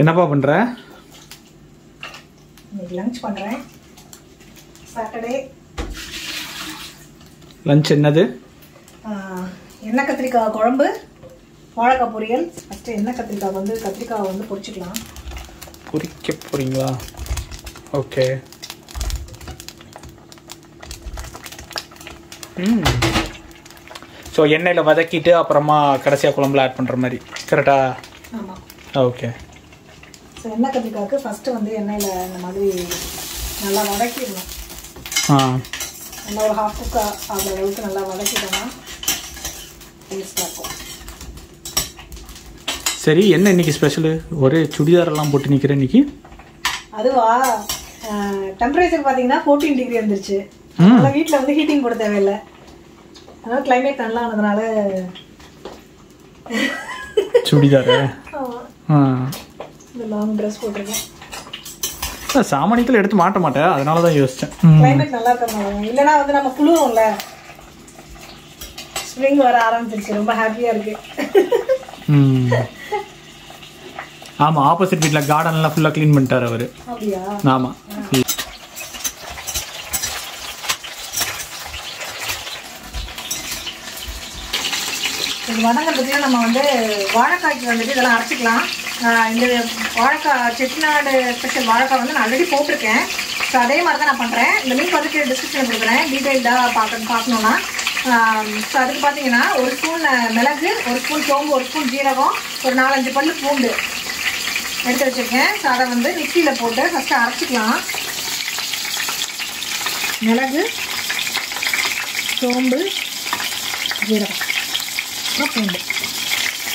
என்னப்பா பண்ற? லஞ்ச் பண்ணுறேன் சாட்டர்டே லஞ்ச் என்னது? எண்ணெய் கத்திரிக்காய் குழம்பு வாழைக்காய் பொரியல். ஃபஸ்ட்டு எண்ணெய் கத்திரிக்காய் வந்து கத்திரிக்காய் வந்து பொரிச்சுக்கலாம். பொரிக்க போறீங்களா? ஓகே ஸோ எண்ணெயில் வதக்கிட்டு அப்புறமா கடைசியாக குழம்புல ஆட் பண்ணுற மாதிரி. கரெக்டா? ஆமாம் ஓகே. ஸோ எண்ணெய் கத்திரிக்காய்க்கு ஃபஸ்ட்டு வந்து எண்ணெயில் இந்த மாதிரி நல்லா வதக்கிடணும். ஆ. நல்லா ஒரு ஹாஃப் குக் ஆகிற அளவுக்கு நல்லா வதக்கிட்டோம்னா டேஸ்ட்டாக இருக்கும். சரி என்ன இன்னைக்கு ஸ்பெஷலு ஒரே சுடிதாரெல்லாம் போட்டு நிற்கிறேன் இன்னைக்கு. அதுவா? டெம்பரேச்சர் பார்த்தீங்கன்னா ஃபோர்டீன் டிகிரி வந்துருச்சு. அதனால வீட்டில் வந்து ஹீட்டிங் போட தேவையில்லை. அதனால கிளைமேட் நல்லா ஆனதுனால சுடிதாரு. இந்த லாங் ட்ரெஸ் போட்டிருக்கேன். எடுத்து மாட்ட மாட்டேன். அதனால தான் யோசித்தேன் ம். கிளைமேட் நல்லா வந்து நம்ம குளிரும்ல ஸ்ப்ரிங் வர ஆரம்பிச்சிருச்சு. ரொம்ப ஹாப்பியாக இருக்கு. ஆமாம் ஆப்போசிட் வீட்டில் கார்டன்லாம் ஃபுல்லாக க்ளீன் பண்ணிட்டார் அவர். ஆமாம் இது வதங்கிறதுக்கு நம்ம வந்து வாழைக்காய்க்கு வந்துட்டு இதெல்லாம் அரைச்சிக்கலாம். இந்த வாழைக்காய் செட்டிநாடு ஸ்பெஷல் வாழைக்காய் வந்து நான் ஆல்ரெடி போட்டிருக்கேன். ஸோ அதே மாதிரி தான் நான் பண்ணுறேன் இந்த லிங்க் வந்துட்டு டிஸ்கிரிப்ஷனில் கொடுக்குறேன். டீட்டெயில்டாக பார்க்க பார்க்கணுன்னா ஸோ அதுக்கு பார்த்தீங்கன்னா ஒரு ஸ்பூன் மிளகு ஒரு ஸ்பூன் சோம்பு ஒரு ஸ்பூன் ஜீரகம் ஒரு நாலஞ்சு பல் பூண்டு எடுத்து வச்சுருக்கேன். ஸோ அதை வந்து மிக்சியில் போட்டு ஃபஸ்ட்டு அரைச்சிக்கலாம். மிளகு சோம்பு ஜீரகம். அப்புறம் பூண்டு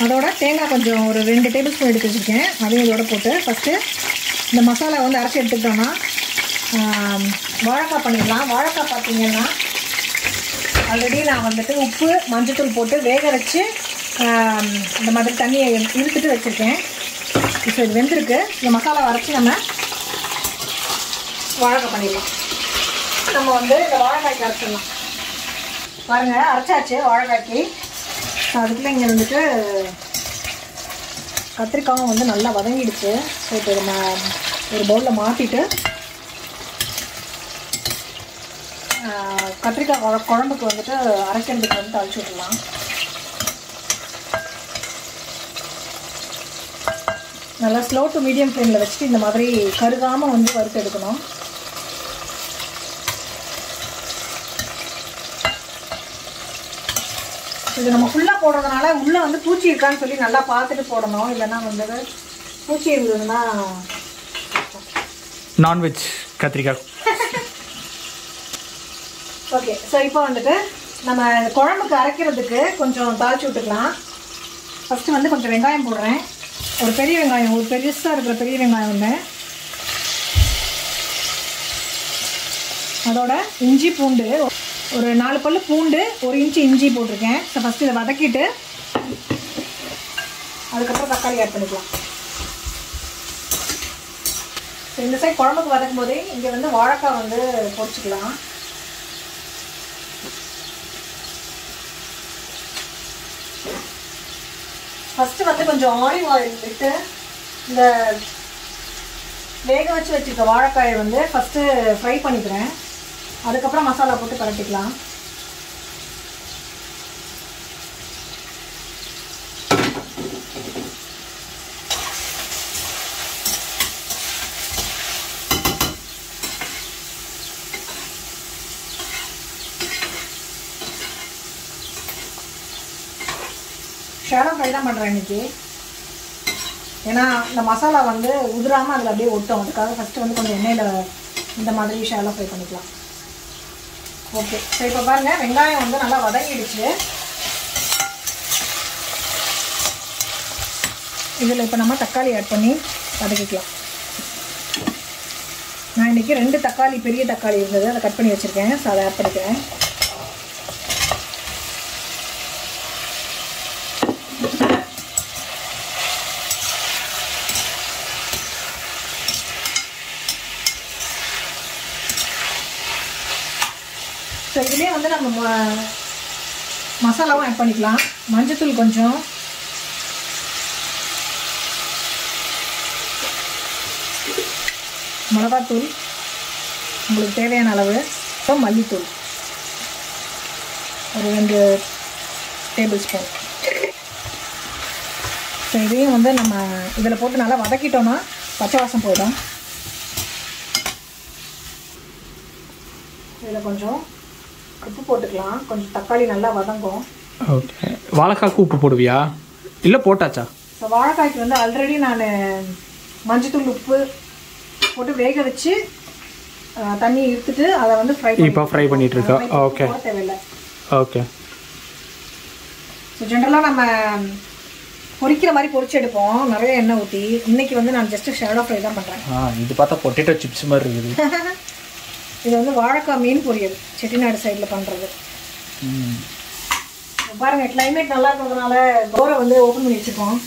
அதோட தேங்காய் கொஞ்சம் ஒரு ரெண்டு டேபிள் ஸ்பூன் எடுத்து வச்சுருக்கேன். அதையும் இதோட போட்டு ஃபஸ்ட்டு இந்த மசாலா வந்து அரைச்சி எடுத்துக்கிட்டோன்னா வாழைக்காய் பண்ணிடலாம். வாழைக்காய் பார்த்தீங்கன்னா ஆல்ரெடி நான் வந்துட்டு உப்பு மஞ்சத்தூள் போட்டு வேக வச்சு இந்த மாதிரி தண்ணியை இழுத்துட்டு வச்சுருக்கேன். இப்போ இது வெந்திருக்கு. இந்த மசாலா அரைச்சி நம்ம வாழைக்காய் பண்ணிடலாம். நம்ம வந்து இந்த வாழைக்காய்க்கு அரைச்சிடலாம். பாருங்கள் அரைச்சாச்சு வாழைக்காய்க்கு. அதுக்குள்ளே இங்கே வந்துட்டு கத்திரிக்காயும் வந்து நல்லா வதங்கிடுச்சு. ஸோ இப்போ நம்ம ஒரு பவுலில் மாற்றிட்டு கத்திரிக்காய் குழம்புக்கு வந்துட்டு அரைக்கிறதுக்கு வந்து அழிச்சு விடலாம் நல்லா ஸ்லோ டு மீடியம் ஃப்ளேமில் வச்சுட்டு இந்த மாதிரி கருகாமல் வந்து வறுத்து எடுக்கணும். இது நம்ம ஃபுல்லாக போடுறதுனால உள்ளே வந்து பூச்சி இருக்கான்னு சொல்லி நல்லா பார்த்துட்டு போடணும். இல்லைன்னா வந்து பூச்சி இருந்ததுன்னா நான்வெஜ் கத்திரிக்காய். ஓகே ஸோ இப்போ வந்துட்டு நம்ம குழம்புக்கு அரைக்கிறதுக்கு கொஞ்சம் தாளிச்சு விட்டுக்கலாம். ஃபஸ்ட்டு வந்து கொஞ்சம் வெங்காயம் போடுறேன். ஒரு பெரிய வெங்காயம் ஒரு பெருசாக இருக்கிற பெரிய வெங்காயம் ஒன்று அதோட இஞ்சி பூண்டு ஒரு நாலு பல் பூண்டு ஒரு இன்ச்சு இஞ்சி போட்டிருக்கேன். ஸோ ஃபஸ்ட்டு இதை வதக்கிட்டு அதுக்கப்புறம் தக்காளி ஆட் பண்ணிக்கலாம். ஸோ இந்த சைட் குழம்புக்கு வதக்கும் போதே இங்கே வந்து வாழைக்காய் வந்து பொறிச்சிக்கலாம் ஃபஸ்ட்டு வந்து கொஞ்சம் ஆலிவ் ஆயில் விட்டு இந்த வேக வச்சு வச்சுருக்க வாழைக்காயை வந்து ஃபஸ்ட்டு ஃப்ரை பண்ணிக்கிறேன். அதுக்கப்புறம் மசாலா போட்டு பரட்டிக்கலாம். ஷேடோ ஃப்ரை தான் பண்ணுறேன் இன்னைக்கு. ஏன்னா இந்த மசாலா வந்து உதிராமல் அதில் அப்படியே ஒட்டும். அதுக்காக ஃபஸ்ட்டு வந்து கொஞ்சம் எண்ணெயில் இந்த மாதிரி ஷேலோ ஃப்ரை பண்ணிக்கலாம். ஓகே. ஸோ இப்போ பாருங்கள் வெங்காயம் வந்து நல்லா வதங்கிடுச்சு. இதில் இப்போ நம்ம தக்காளி ஆட் பண்ணி வதக்கிக்கலாம். நான் இன்றைக்கி ரெண்டு தக்காளி பெரிய தக்காளி இருந்தது அதை கட் பண்ணி வச்சுருக்கேன். ஸோ அதை ஆட் பண்ணிக்கிறேன். மசாலாவும் ஆட் பண்ணிக்கலாம். மஞ்சத்தூள் கொஞ்சம். மிளகாத்தூள். உங்களுக்கு தேவையான அளவு. அப்புறம் மல்லித்தூள். ஒரு ரெண்டு டேபிள் ஸ்பூன் ஸோ இதையும் வந்து நம்ம இதில் போட்டு நல்லா வதக்கிட்டோம்னா பச்சை வாசம் போயிடும். இதில் கொஞ்சம் உப்பு போட்டுக்கலாம். கொஞ்சம் தக்காளி நல்லா வதங்கும். ஓகே. வாழைக்காக்கு உப்பு போடுவியா? இல்லை போட்டாச்சா? ஸோ வாழைக்காய்க்கு வந்து ஆல்ரெடி நான் மஞ்சத்தூள் உப்பு போட்டு வேக வச்சு தண்ணி எடுத்துட்டு அதை வந்து ஃப்ரை இப்போ ஃப்ரை பண்ணிட்டு இருக்கா? ஓகே தேவையில்லை. ஓகே ஸோ ஜென்ரலாக நம்ம பொரிக்கிற மாதிரி பொரிச்சு எடுப்போம். நிறைய எண்ணெய் ஊற்றி இன்னைக்கு வந்து நான் ஜஸ்ட் ஷேடோ ஃப்ரை தான் பண்ணுறேன் இது பார்த்தா பொட்டேட்டோ சிப்ஸ் மாதிரி இருக்குது. இது வந்து வாழைக்காய் மீன் பொரியல். செட்டிநாடு சைடில் பண்ணுறது. பாருங்க கிளைமேட் நல்லா இருக்கிறதுனால டோரை வந்து ஓப்பன் பண்ணி வச்சுருக்கோம்.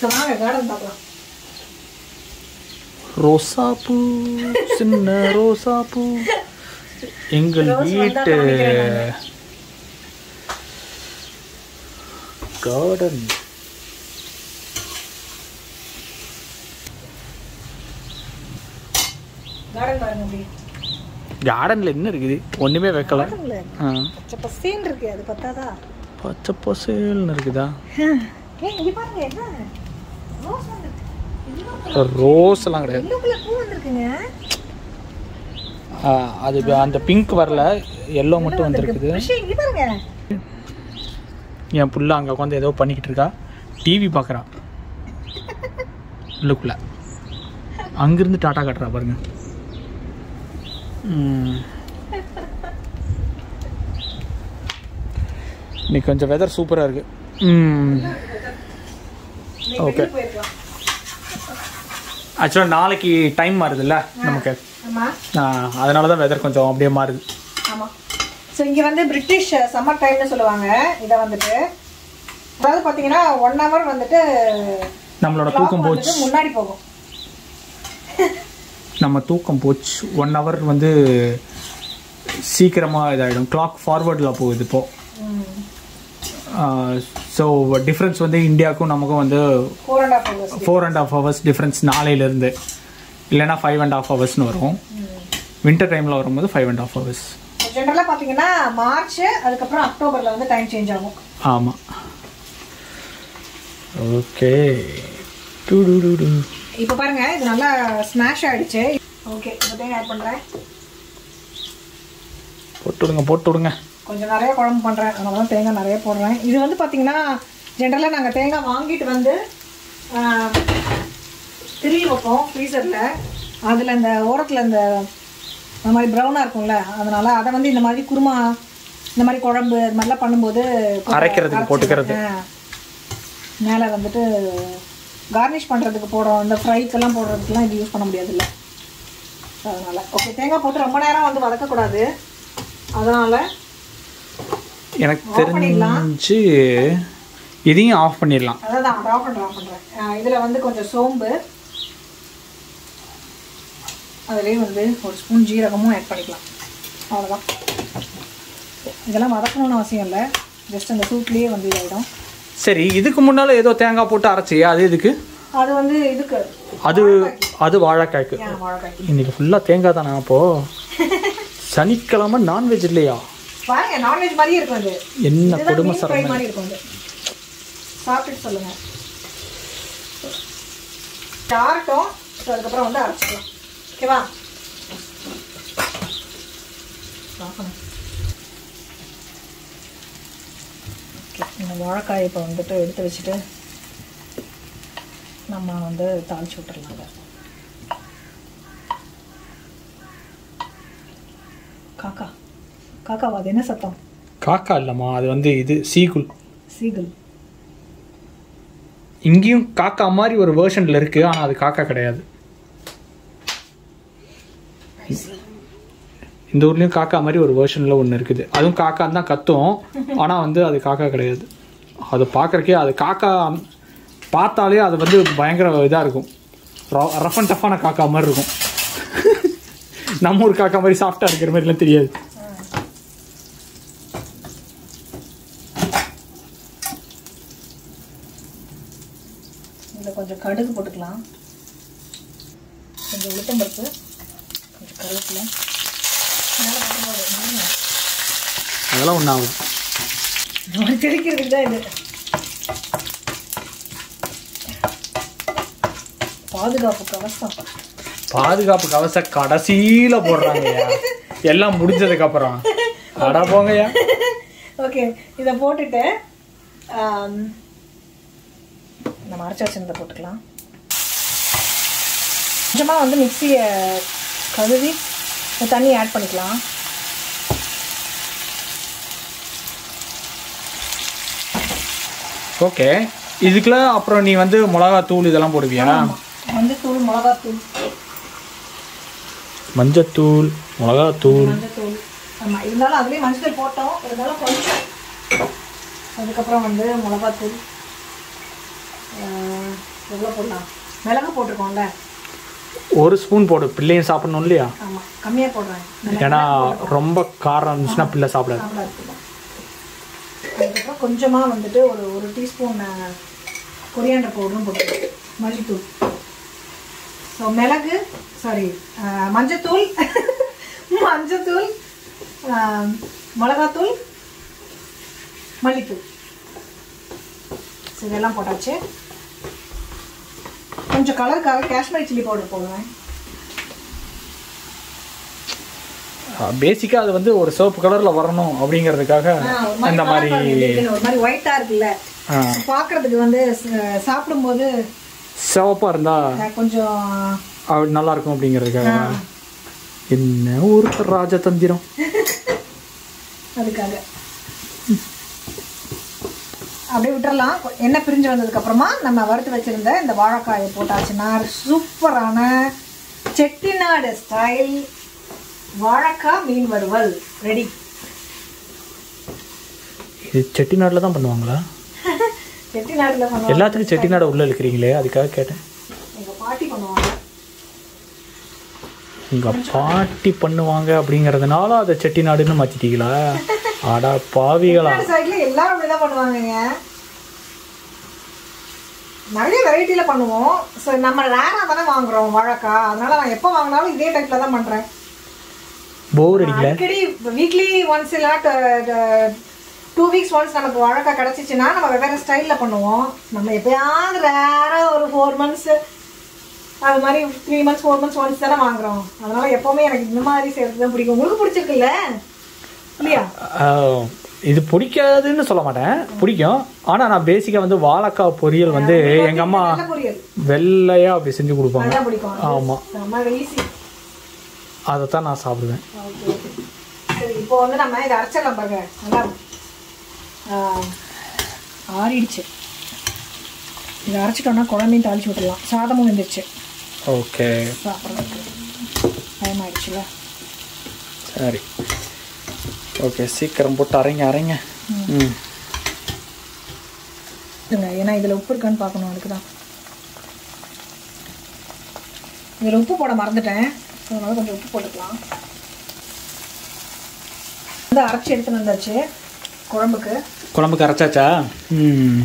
ஸோ வாங்க கார்டன் பார்க்கலாம். ரோசாப்பூ சின்ன ரோசாப்பூ எங்கள் வீட்டு கார்டன் கார்டன் பாருங்க கார்டனில் என்ன இருக்குது? ஒன்றுமே வைக்கல. பச்சை பசேன்னு இருக்கு அது பத்தாதா? பச்சை பசேல்னு இருக்குதா? ரோஸ் எல்லாம் கிடையாது. அது அந்த பிங்க் வரல எல்லோ மட்டும் வந்திருக்குது. என் புள்ள அங்கே உட்காந்து ஏதோ பண்ணிக்கிட்டு இருக்கா. டிவி பார்க்குறா உள்ளுக்குள்ள. அங்கிருந்து டாட்டா காட்டுறா பாருங்க. இன்னைக்கு கொஞ்சம் வெதர் சூப்பராக இருக்கு. போயிருக்கலாம் ஆக்சுவலாக நாளைக்கு டைம் மாறுதுல்ல நமக்கு. அதனால தான் வெதர் கொஞ்சம் அப்படியே மாறுது. ஸோ இங்க வந்து பிரிட்டிஷ் சம்மர் டைம்னு சொல்லுவாங்க. இதை வந்துட்டு அதாவது பாத்தீங்கன்னா ஒன் ஹவர் வந்துட்டு நம்மளோட தூக்கம் போச்சு. முன்னாடி போகும். நம்ம தூக்கம் போச்சு. ஒன் ஹவர் வந்து சீக்கிரமாக இதாகிடும் கிளாக் ஃபார்வர்டில் போகுது இப்போ. ஸோ டிஃப்ரென்ஸ் வந்து இந்தியாவுக்கும் நமக்கும் வந்து four and half hours difference நாளையிலேருந்து. இல்லைன்னா ஃபைவ் அண்ட் ஆஃப் ஹவர்ஸ்னு வரும். வின்டர் டைமில் வரும்போது ஃபைவ் அண்ட் ஆஃப் ஹவர்ஸ் ஜென்ரலாக பார்த்தீங்கன்னா மார்ச் அதுக்கப்புறம் அக்டோபரில் வந்து டைம் சேஞ்ச் ஆகும். ஆமாம் ஓகே டூ டூ டூ டூ இப்போ பாருங்க இது நல்லா ஸ்மாஷ் ஆயிடுச்சு. ஓகே இப்போ தேங்காய் ஆட் பண்ணுறேன் போட்டு விடுங்க போட்டு விடுங்க கொஞ்சம் நிறைய குழம்பு பண்ணுறேன் அதனால தான் தேங்காய் நிறைய போடுறேன். இது வந்து பார்த்தீங்கன்னா ஜென்ரலாக நாங்கள் தேங்காய் வாங்கிட்டு வந்து திருவி வைப்போம் ஃப்ரீசரில் அதில் இந்த ஓரத்தில் இந்த இந்த மாதிரி ப்ரௌனாக இருக்கும்ல அதனால அதை வந்து இந்த மாதிரி குருமா இந்த மாதிரி குழம்பு இது மாதிரிலாம் பண்ணும்போது அரைக்கிறதுக்கு போட்டுக்கிறது. மேலே வந்துட்டு கார்னிஷ் பண்ணுறதுக்கு போடுறோம் இந்த ஃப்ரைக்கெல்லாம் போடுறதுக்குலாம் இது யூஸ் பண்ண முடியாதுல்ல. அதனால். ஓகே தேங்காய் போட்டு ரொம்ப நேரம் வந்து வதக்கக்கூடாது. அதனால் எனக்கு. தெரிஞ்சு இதையும் ஆஃப் பண்ணிடலாம். அதான் ஆஃப் பண்ணுறேன் ஆஃப் பண்ணுறேன் இதில் வந்து கொஞ்சம் சோம்பு. அதுலேயே வந்து ஒரு ஸ்பூன் ஜீரகமும் ஆட் பண்ணிக்கலாம். அவ்வளோதான் இதெல்லாம் வதக்கணும்னு அவசியம் இல்லை. ஜஸ்ட் அந்த சூப்லேயே வந்து இதாகிடும் சரி இதுக்கு முன்னால் ஏதோ தேங்காய் போட்டு அரைச்சியா? அது இதுக்கு அது வந்து இதுக்கு. அது அது வாழைக்காய்க்கு. இன்னைக்கு ஃபுல்லாக தேங்காய் தானே அப்போ? சனிக்கிழமை நான்வெஜ் இல்லையா? என்ன கொடுமை மீன் ஃப்ரை சார் மாதிரி இருக்கும் இது சாப்பிட்டுட்டு சொல்லுங்க. அதுக்கப்புறம் வந்து அரைச்சிக்கலாம். ஓகேவா? இந்த வாழைக்காய் இப்போ வந்துட்டு எடுத்து வச்சுட்டு நம்ம வந்து தாளிச்சு விட்டுறலாம் அதை. காக்கா காக்காவா அது என்ன சத்தம்? காக்கா இல்லைம்மா அது வந்து இது சீகுல். சீகல். இங்கேயும் காக்கா மாதிரி ஒரு வேர்ஷனில் இருக்குது ஆனால் அது காக்கா கிடையாது. இந்த ஊர்லேயும் காக்கா மாதிரி ஒரு வேர்ஷனில் ஒன்று இருக்குது. அதுவும் காக்கான்னு தான் கத்தும். ஆனால் வந்து அது காக்கா கிடையாது. அது பார்க்குறக்கே அது காக்கா பார்த்தாலே அது வந்து பயங்கர இதாக இருக்கும். ரஃப் அண்ட் டஃப்பான காக்கா மாதிரி இருக்கும். நம்ம ஊர் காக்கா மாதிரி சாஃப்டாக இருக்கிற மாதிரிலாம் தெரியாது இதில் கொஞ்சம் கடுகு போட்டுக்கலாம் கொஞ்சம் உளுத்தம் பருப்பு கொஞ்சம் கருவேப்பிலை மேலே போட்டு ஆகும். இது. பாதுகாப்பு கவசம். பாதுகாப்பு கவச கடைசியில போடுறாங்கய்யா எல்லாம் முடிஞ்சதுக்கு அப்புறம். அடா போங்கய்யா. ஓகே இதை போட்டுட்டு நம்ம அரைச்சி வச்சிருந்ததை போட்டுக்கலாம். கொஞ்சமாக வந்து மிக்சியை கழுவி தண்ணி ஆட் பண்ணிக்கலாம். ஓகே இதுக்குள்ள அப்புறம் நீ வந்து மிளகா தூள் இதெல்லாம் போடுவியா? மஞ்சத்தூள் மிளகாத்தூள். மஞ்சத்தூள் மிளகா தூள் மஞ்சத்தூள். ஆமாம் இருந்தாலும் அதுலேயே மஞ்சத்தூள் போட்டோம். இருந்தாலும் கொஞ்சம். அதுக்கப்புறம் வந்து மிளகாத்தூள். எவ்வளோ போடலாம்? மிளகு போட்டிருக்கோம்ல. ஒரு ஸ்பூன் போடு. பிள்ளையும் சாப்பிடணும் இல்லையா? ஆமாம் கம்மியாக போடுறேன். ஏன்னா ரொம்ப காரம் இருந்துச்சுன்னா பிள்ளை சாப்பிடாது. கொஞ்சமாக வந்துட்டு ஒரு ஒரு டீஸ்பூன் கொரியாண்டர் பவுடரும் போட்டுருக்கேன் மல்லித்தூள். ஸோ மிளகு சாரி மஞ்சத்தூள் மஞ்சத்தூள் மிளகாத்தூள் மல்லித்தூள். ஸோ இதெல்லாம் போட்டாச்சு. கொஞ்சம் கலருக்காக காஷ்மீரி சில்லி பவுடர் போடுவேன் பேசிக்காக அது வந்து ஒரு சிவப்பு கலரில் வரணும் அப்படிங்கிறதுக்காக ஒரு மாதிரி ஒரு மாதிரி ஒயிட்டா இருக்குல்ல. பார்க்கறதுக்கு வந்து சாப்பிடும்போது சிவப்பா இருந்தா அஹ், கொஞ்சம் நல்லா இருக்கும் அப்படிங்கிறதுக்காக என்ன ஒரு ராஜதந்திரம் அதுக்காக. அப்படியே விட்டுறலாம். எண்ணெய் பிரிஞ்சு வந்ததுக்கு அப்புறமா நம்ம வறுத்து வச்சிருந்த இந்த வாழைக்காயை போட்டாச்சுன்னா சூப்பரான செட்டிநாடு ஸ்டைல் வாழைக்காய் மீன் வறுவல். ரெடி இது செட்டிநாட்டில் தான் பண்ணுவாங்களா? செட்டிநாடுல பண்ணுவாங்க. எல்லாத்துக்கும் செட்டிநாடு உள்ள இருக்கிறீங்களே அதுக்காக கேட்டேன். எங்க பாட்டி பண்ணுவாங்க. உங்க பாட்டி பண்ணுவாங்க அப்படிங்கறதுனால அதை செட்டிநாடுன்னு மாத்திட்டீங்களா? அடா பாவிகளா. எல்லாரும் அப்படிதான் பண்ணுவாங்கங்க. நிறைய வெரைட்டில பண்ணுவோம். ஸோ நம்ம ரேரா தானே வாங்குறோம் வாழைக்காய் அதனால நான் எப்போ வாங்கினாலும் இதே டைப்ல தான் பண்றேன். போர் அடிக்கல. அடிக்கடி வீக்லி ஒன்ஸ் இல்ல டூ வீக்ஸ் ஒன்ஸ் நமக்கு வாழைக்காய் கிடைச்சிச்சுன்னா நம்ம வெவ்வேறு ஸ்டைல்ல பண்ணுவோம். நம்ம எப்பயாவது ரேரா ஒரு ஃபோர் மந்த்ஸ் அது மாதிரி three months four months once தானே வாங்குறோம். அதனால எப்பவுமே எனக்கு இந்த மாதிரி செய்யறது தான் பிடிக்கும். உங்களுக்கு பிடிச்சிருக்குல்ல? இல்லையா? இது பிடிக்காதுன்னு சொல்ல மாட்டேன். பிடிக்கும். ஆனா நான் பேசிக்கா வந்து வாழைக்காய் பொரியல் வந்து எங்க அம்மா நல்ல பொரியல். வெள்ளையா அப்படி செஞ்சு கொடுப்பாங்க. அதான் ஈஸி அதைத்தான் நான் சாப்பிடுவேன். இப்போ வந்து நம்ம இதை அரைச்சிடலாம் பாருங்க. நல்லா ஆறிடுச்சு. இதை அரைச்சிட்டோம்னா குழம்பையும் தாளிச்சு விட்டுடலாம். சாதமும் வெந்துருச்சு. ஓகே சாப்பிட்றதுக்கு. டைம் ஆயிடுச்சுல. சரி. ஓகே சீக்கிரம் போட்டு அரைங்க அரைங்க. ம். ஏன்னா இதில் உப்பு இருக்கான்னு பார்க்கணும் அதுக்கு தான் இதில் உப்பு போட மறந்துட்டேன். அதனால கொஞ்சம் உப்பு போட்டுக்கலாம். வந்து அரைச்சி எடுத்துன்னு வந்தாச்சு குழம்புக்கு. குழம்புக்கு அரைச்சாச்சா? ம்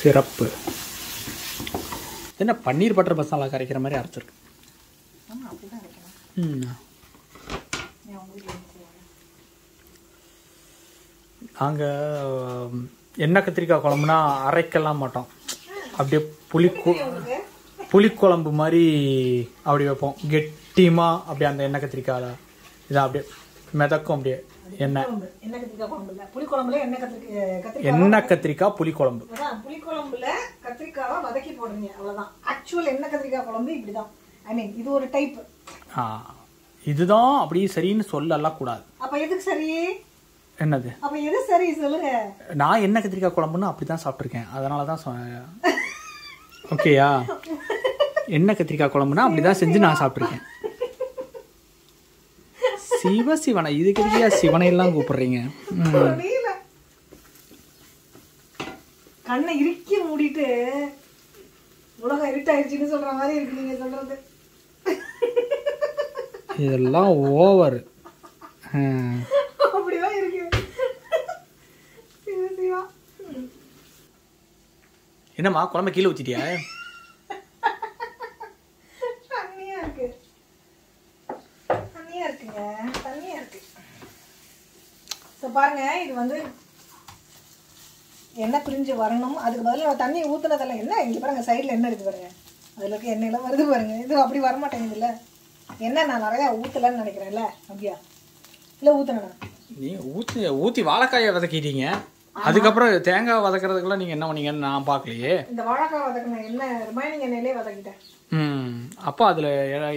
சிறப்பு. என்ன பன்னீர் பட்டர் மசாலா கரைக்கிற மாதிரி அரைச்சிருக்கு. ம். என்ன நாங்கள் எண்ணெய் கத்திரிக்காய் குழம்புனா அரைக்கலாம் மாட்டோம். அப்படியே புளி புளிக்குழம்பு மாதிரி அப்படி வைப்போம். கெட்டிமா அப்படியே அந்த எண்ணெய் கத்திரிக்காய் இதை அப்படியே மிதக்கும் அப்படியே எண்ணெய். எண்ணெய் கத்திரிக்காய் குழம்பு கத்திரிக்காவை? வதக்கி போடுறீங்க. அவ்வளவுதான். ஆக்சுவல் எண்ணெய் கத்திரிக்காய் குழம்பு இப்படிதான். ஐ மீன் இது ஒரு டைப் ஆ இதுதான் அப்படி சரின்னு சொல்லலாம் கூடாது. அப்ப எதுக்கு சரி? என்னது? அப்ப எது சரி சொல்லுங்க. நான் எண்ணெய் கத்திரிக்காய் குழம்புன்னு அப்படி தான் சாப்பிட்ருக்கேன் அதனால தான் ஓகேயா எண்ணெய் கத்திரிக்காய் குழம்புனா அப்படி தான் செஞ்சு நான் சாப்பிட்ருக்கேன் சிவ சிவனை இதுக்கு எதுக்கியா சிவனை எல்லாம் கூப்பிடுறீங்க கண்ணை இறுக்கி மூடிட்டு உலகம் இருட்டாயிருச்சுன்னு சொல்ற மாதிரி இருக்கு நீங்க சொல்றது. இதெல்லாம் ஓவர். அப்படிதான் இருக்கு. என்னம்மா குழம்பு கீழே ஊற்றிட்டியா தண்ணியா பாருங்க இது வந்து எண்ணெய் பிரிஞ்சு வரணும்? அதுக்கு பதிலா தண்ணி ஊத்துனதெல்லாம் என்ன? இங்க பாருங்க சைடுல என்ன இருக்கு பாருங்க. அதுல இருக்க எண்ணெயெல்லாம் வருது பாருங்க. இது அப்படி வர மாட்டேங்குதுல்ல எண்ணெய் நான் நிறைய ஊத்தலன்னு நினைக்கிறேன்ல அப்படியா இல்ல ஊத்துனேனா? நீ ஊற்றி ஊற்றி வாழைக்காயை வதக்கிட்டீங்க. அதுக்கப்புறம் தேங்காய் வதக்குறதுக்கெல்லாம் நீங்கள் என்ன பண்ணீங்கன்னு நான் பார்க்கலையே. இந்த வாழைக்காய் வதக்கின எண்ணெய் ரிமைனிங் எண்ணெயிலே வதக்கிட்டேன். ம் அப்போ அதில்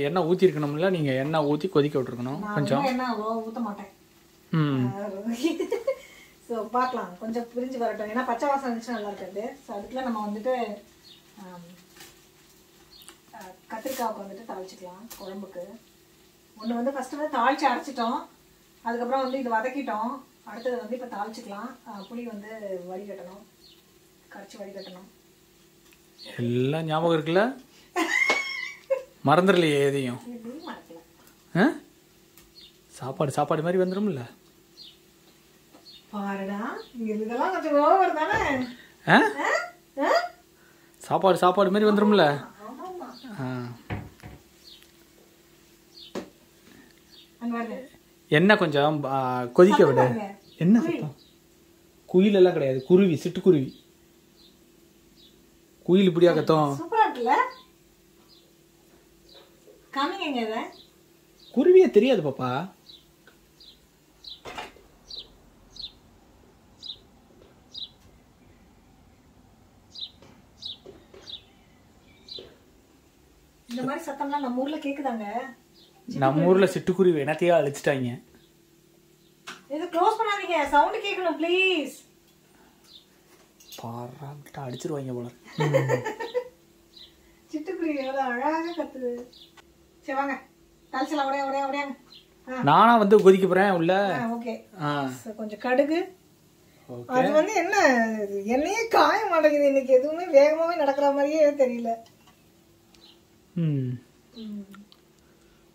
எண்ணெய் ஊற்றிருக்கணும்ல நீங்கள் எண்ணெய் ஊற்றி கொதிக்க விட்டுருக்கணும் கொஞ்சம். எண்ணெய் ஊத்த மாட்டேன். ஸோ பார்க்கலாம். கொஞ்சம் பிரிஞ்சு வரட்டும். ஏன்னா பச்சை வாசம் இருந்துச்சு நல்லா இருக்காது. ஸோ அதுக்குள்ள நம்ம வந்துட்டு கத்திரிக்காவுக்கு வந்துட்டு தாளிச்சுக்கலாம் குழம்புக்கு. ஒன்று வந்து ஃபஸ்ட்டு வந்து தாளிச்சு அரைச்சிட்டோம். அதுக்கப்புறம் வந்து இது வதக்கிட்டோம். அடுத்தது வந்து இப்போ தாளிச்சுக்கலாம். புளி வந்து வடிகட்டணும். கரைச்சி வடிகட்டணும். எல்லாம் ஞாபகம் இருக்குல்ல? மறந்துடலையே எதையும். சாப்பாடு சாப்பாடு மாதிரி வந்துடும்ல பாருடா இங்க இதெல்லாம் கொஞ்சம் ஓவர் தானே? ஆ? ஆ? ஆ? சாப்பாடு சாப்பாடு மாதிரி பாருங்க எண்ணெய் கொஞ்சம் கொதிக்க விடு. என்ன சத்தம்? குயில் எல்லாம் கிடையாது குருவி சிட்டுக்குருவி. குயில் இப்படியா கத்தம் குருவியே தெரியாது பாப்பா. இந்த மாதிரி சத்தம்லாம் நம்ம ஊர்ல கேக்குதாங்க? நம்ம ஊர்ல சிட்டுக்குருவி என்னத்தையா அழிச்சிட்டாங்க. இது க்ளோஸ் பண்ணாதீங்க சவுண்ட் கேட்கணும் ப்ளீஸ் பாராட்ட அடிச்சிருவாங்க போல சிட்டுக்குருவி எவ்வளவு அழகாக கத்துது. சரி வாங்க. தாளிச்சலாம் உடைய உடைய உடையாங்க நானா வந்து கொதிக்க போறேன் உள்ள. ஓகே. கொஞ்சம் கடுகு. அது வந்து என்ன என்னையே காய மாட்டேங்குது இன்னைக்கு எதுவுமே வேகமாவே நடக்கிற மாதிரியே தெரியல.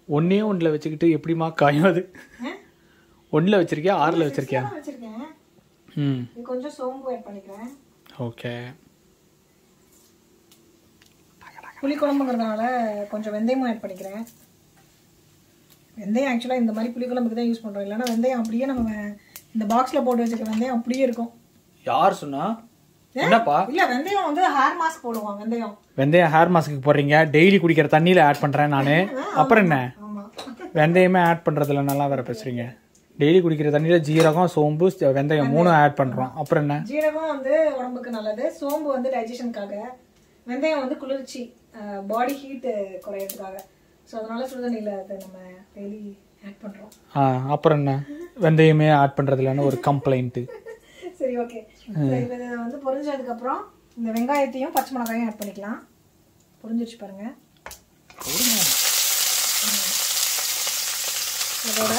ஒன்னே ஒன்றில் வச்சுக்கிட்டு எப்படிமா காயும் அது? ஒன்றில் வச்சிருக்கியா? ஆறில் வச்சிருக்கியா? ம். கொஞ்சம் சோம்பு ஆட் பண்ணிக்கிறேன். ஓகே. புளி குழம்புங்கிறதுனால கொஞ்சம் வெந்தயமும் ஆட் பண்ணிக்கிறேன். வெந்தயம் ஆக்சுவலாக இந்த மாதிரி புளி குழம்புக்கு தான் யூஸ் பண்ணுறோம் இல்லைன்னா வெந்தயம் அப்படியே நம்ம இந்த பாக்ஸில் போட்டு வச்சுக்க வெந்தயம் அப்படியே இருக்கும். யார் சொன்னா? என்னப்பா? இல்லை வெந்தயம் வந்து ஹேர் மாஸ்க் போடுவோம் வெந்தயம். வெந்தயம் ஹேர் மாஸ்க்கு போடுறீங்க. டெய்லி குடிக்கிற தண்ணியில ஆட் பண்றேன் நானு. அப்புறம் என்ன? வெந்தயமே ஆட் பண்றதுல நல்லா வேற பேசுறீங்க. டெய்லி குடிக்கிற தண்ணியில ஜீரகம் சோம்பு வெந்தயம் மூணும் ஆட் பண்றோம். அப்புறம் என்ன? ஜீரகம் வந்து உடம்புக்கு நல்லது. சோம்பு வந்து டைஜஷனுக்காக வெந்தயம் வந்து குளிர்ச்சி பாடி ஹீட் குறையிறதுக்காக. ஸோ அதனால சுடுதண்ணியில் அதை நம்ம டெய்லி ஆட் பண்ணுறோம் அப்புறம் என்ன? வெந்தயமே ஆட் பண்றதுலன்னு ஒரு கம்ப்ளைண்ட் சரி ஓகே இது வந்து பொரிஞ்சதுக்கப்புறம் இந்த வெங்காயத்தையும் பச்சை மிளகாயும் ஆட் பண்ணிக்கலாம். பொரிஞ்சிருச்சு பாருங்க. அதோட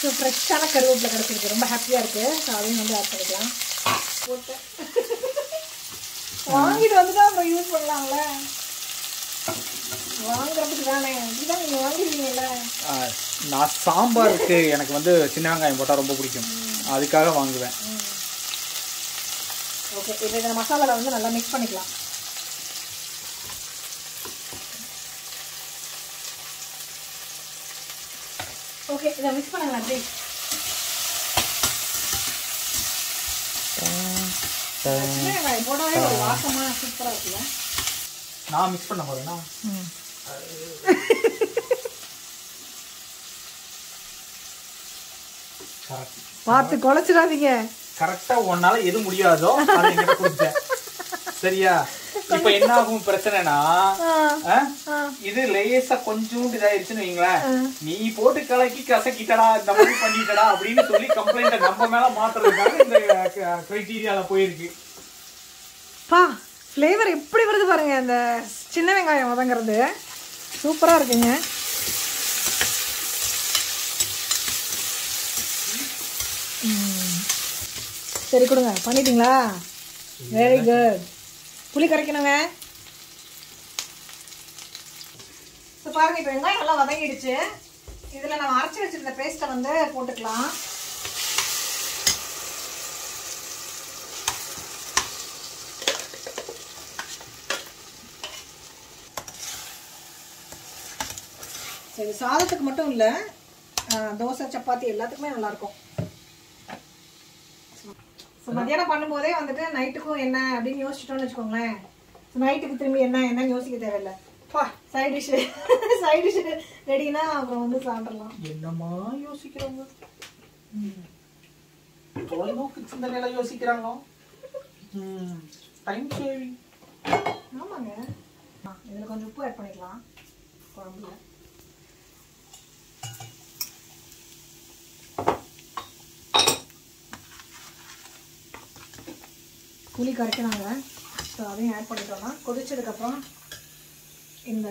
ஸோ ஃப்ரெஷ்ஷான கருவேப்பிலை கிடச்சிருக்கு. ரொம்ப ஹாப்பியாக இருக்குது ஸோ அதையும் வந்து ஆட் பண்ணிக்கலாம். போட்டு. வாங்கிட்டு வந்து தான் அப்புறம் யூஸ் பண்ணலாம்ல. வாங்குறதுக்கு தானே. இதுதான் நீங்கள் வாங்கிடுவீங்கல்ல நான் சாம்பாருக்கு எனக்கு வந்து சின்ன வெங்காயம் போட்டா ரொம்ப பிடிக்கும். அதுக்காக வாங்குவேன். ஓகே இப்போ இந்த மசாலாவில் வந்து நல்லா மிக்ஸ் பண்ணிக்கலாம். ஓகே இதை மிக்ஸ் பண்ணுங்களேன் ப்ளீஸ் போட்டாலே ஒரு வாசமாக சூப்பராக இருக்குல்ல? நான் மிக்ஸ் பண்ண போறேன்னா கரெக்ட். பார்த்து குழச்சிடாதீங்க கரெக்டா உன்னால எது முடியாதோ அதை என்கிட்ட கொடுத்தேன் சரியா? இப்ப என்ன ஆகும் பிரச்சனைனா? இது லேசா கொஞ்சோண்டு இதாயிருச்சுன்னு வைங்களேன். நீ போட்டு கலக்கி கசக்கிட்டடா இந்த மாதிரி பண்ணிட்டடா அப்படின்னு சொல்லி கம்ப்ளைண்ட நம்ம மேல மாத்துறதுக்காக இந்த கிரைட்டீரியால போயிருக்கு. பா ஃப்ளேவர் எப்படி வருது பாருங்க அந்த சின்ன வெங்காயம் வதங்குறது. சூப்பராக இருக்குங்க. சரி கொடுங்க. பண்ணிட்டீங்களா? வெரி குட் புளி கரைக்கணுங்க. ஸோ பாருங்க இப்போ வெங்காயம் நல்லா வதங்கிடுச்சு. இதில் நம்ம அரைச்சி வச்சிருந்த பேஸ்ட்டை வந்து போட்டுக்கலாம். சரி சாதத்துக்கு மட்டும் இல்லை தோசை சப்பாத்தி எல்லாத்துக்குமே நல்லாயிருக்கும் மத்தியானம் பண்ணும்போதே வந்துட்டு நைட்டுக்கும் என்ன அப்படின்னு யோசிச்சிட்டோம்னு வச்சுக்கோங்களேன். நைட்டுக்கு திரும்பி என்ன என்னன்னு யோசிக்க தேவையில்லை. பா சைட் டிஷ் சைட் டிஷ் ரெடினா அப்புறம் வந்து சாப்பிடலாம். என்னமா யோசிக்கிறாங்க? தொலைநோக்கு சிந்தனையில யோசிக்கிறாங்களோ டைம் சேவிங் ஆமாங்க. இதுல கொஞ்சம் உப்பு ஆட் பண்ணிக்கலாம். குழம்புல. புளி கரைக்கிறாங்க ஸோ அதையும் ஆட் பண்ணிட்டோம்னா கொதிச்சதுக்கப்புறம் இந்த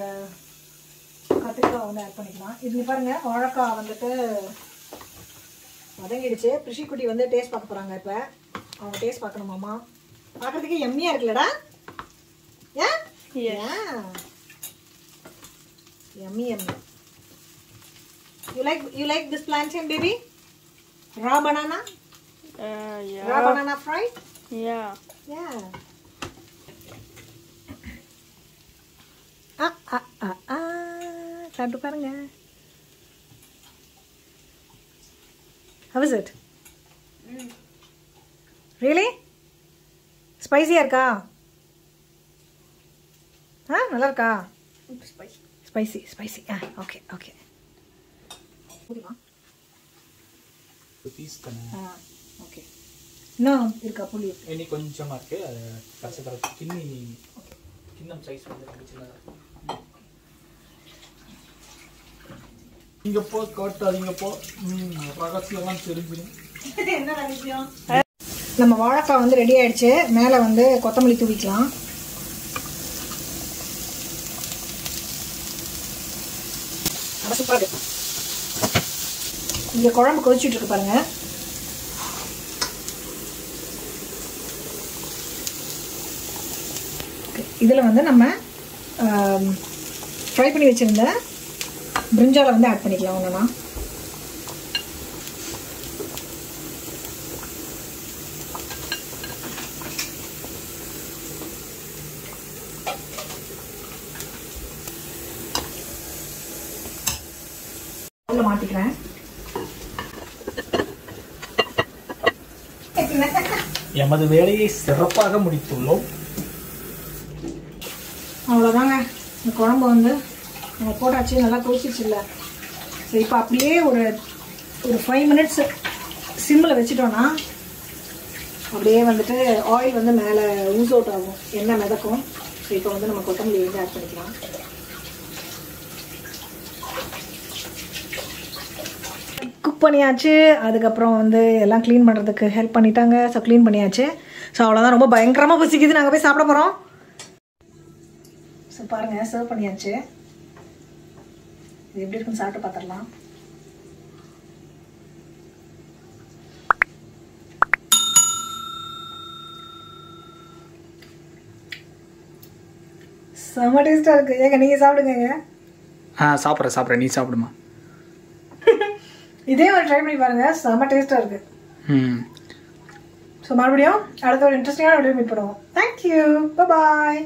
கத்திரிக்காய் வந்து ஆட் பண்ணிக்கலாம் இது பாருங்க வாழைக்காய் வந்துட்டு வதங்கிடுச்சு பிரிஷிக்குட்டி வந்து டேஸ்ட் பார்க்க போகிறாங்க இப்போ அவங்க டேஸ்ட் பார்க்கணுமாமா பார்க்கறதுக்கு எம்மியாக இருக்குல்லடா ஏன். Yummy, yummy. You like you like this plantain, baby? Raw banana? Uh, yeah. Raw banana fry? Yeah. Yeah. Ah, ah, ah, ah. சாப்பிட்டு பாருங்க How is it? Really? ஸ்பைசியாக இருக்கா ஆ நல்லா இருக்கா ஸ்பைசி ஸ்பைசி ஆ ஓகே ஓகே ஓகே இன்னும் இருக்கா புளி இனி கொஞ்சமா இருக்கு. அது தர கிண்ணி கிண்ணம் சைஸ் வந்து ரொம்ப சின்னதா இருக்கு. இங்க போ காட்டாதீங்க போ. ரகசியம்லாம் தெரிஞ்சிடும் என்ன விஷயம் நம்ம வாழைக்காய் வந்து ரெடி ஆயிடுச்சு. மேலே வந்து கொத்தமல்லி தூவிக்கலாம். நல்லா சூப்பரா இருக்கு. இங்க குழம்பு கொதிச்சுட்டு இருக்கு பாருங்க. இதுல வந்து நம்ம ஃப்ரை பண்ணி வச்சுருந்த பிரிஞ்சாலை வந்து ஆட் பண்ணிக்கலாம் ஒன்றுனா உள்ள மாத்திக்கிறேன். எமது வேலையை சிறப்பாக முடித்துள்ளோம் அவ்வளோதாங்க இந்த குழம்பு வந்து நம்ம போட்டாச்சு நல்லா கொதிச்சிச்சு இல்லை ஸோ இப்போ அப்படியே ஒரு ஒரு ஃபைவ் மினிட்ஸ் சிம்மில் வச்சிட்டோன்னா அப்படியே வந்துட்டு ஆயில் வந்து மேலே ஊஸ் அவுட் ஆகும். எண்ணெய் மிதக்கும். ஸோ இப்போ வந்து நம்ம கொத்தமல்லி வந்து ஆட் பண்ணிக்கலாம். குக் பண்ணியாச்சு. அதுக்கப்புறம் வந்து எல்லாம் க்ளீன் பண்ணுறதுக்கு ஹெல்ப் பண்ணிட்டாங்க. ஸோ க்ளீன் பண்ணியாச்சு. ஸோ அவ்வளோதான் ரொம்ப பயங்கரமாக பசிக்குது. நாங்கள் போய் சாப்பிட போகிறோம் பாருங்கள் சர்வ் பண்ணியாச்சு. இது எப்படி இருக்குன்னு சாப்பிட்டு பார்த்துடலாம் செம்ம டேஸ்ட்டாக இருக்குது ஏங்க நீங்கள் சாப்பிடுங்க ஆ சாப்பிட்றேன் சாப்பிட்றேன். நீ சாப்பிடுமா? இதே மாதிரி ட்ரை பண்ணி பாருங்கள் செம்ம டேஸ்ட்டாக இருக்குது ம். ஸோ மறுபடியும் அடுத்த ஒரு இன்ட்ரெஸ்டிங்கான வீடியோ மீட் பண்ணுவோம். Thank you bye